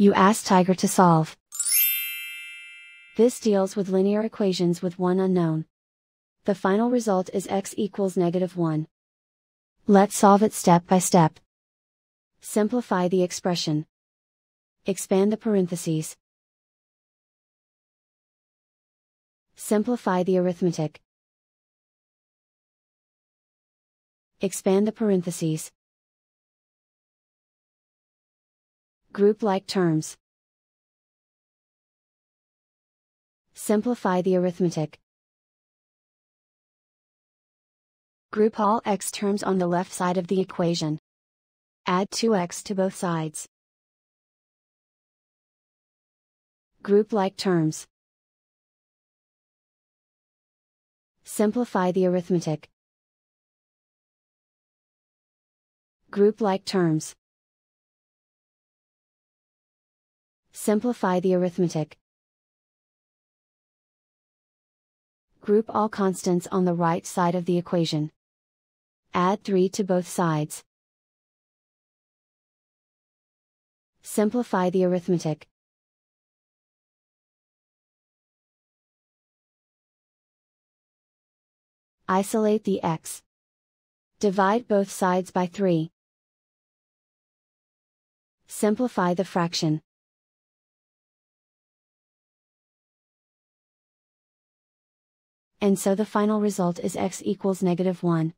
You ask Tiger to solve. This deals with linear equations with one unknown. The final result is x equals negative 1. Let's solve it step by step. Simplify the expression. Expand the parentheses. Simplify the arithmetic. Expand the parentheses. Group like terms. Simplify the arithmetic. Group all x terms on the left side of the equation. Add 2x to both sides. Group like terms. Simplify the arithmetic. Group like terms. Simplify the arithmetic. Group all constants on the right side of the equation. Add 3 to both sides. Simplify the arithmetic. Isolate the x. Divide both sides by 3. Simplify the fraction. And so the final result is x equals negative 1.